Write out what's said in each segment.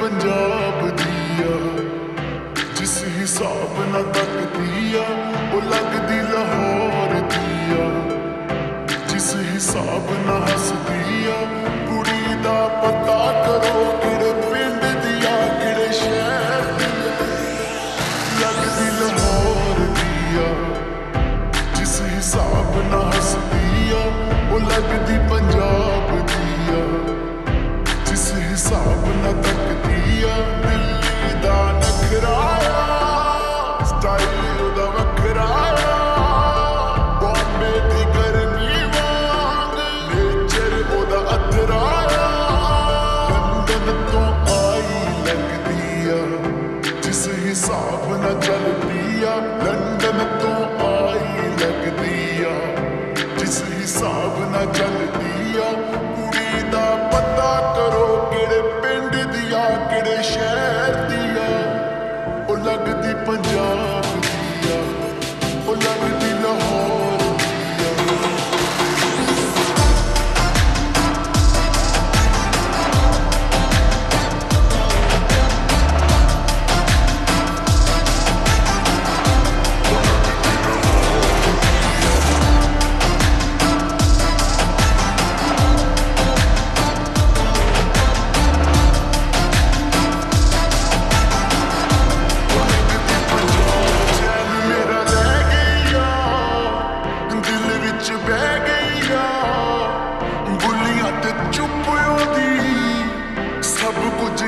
ਪੰਜਾਬ ਦੀ ਜਿਸ ਹਿਸਾਬ ਨਾਲ ਚੱਲਦੀ ਆ ਲੰਡਨ ਤੋਂ ਆਈ ਲੱਗਦੀ ਆ। ਜਿਸ ਹਿਸਾਬ ਨਾਲ ਚੱਲ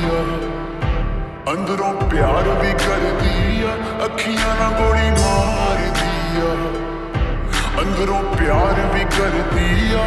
ਮਾਰਦੀ ਆ ਅੰਦਰੋਂ ਪਿਆਰ ਵੀ ਕਰਦੀ ਆ ਅੱਖੀਆਂ ਨਾਲ ਗੋਲੀ ਮਾਰਦੀ ਆ ਅੰਦਰੋਂ ਪਿਆਰ ਵੀ ਕਰਦੀ ਆ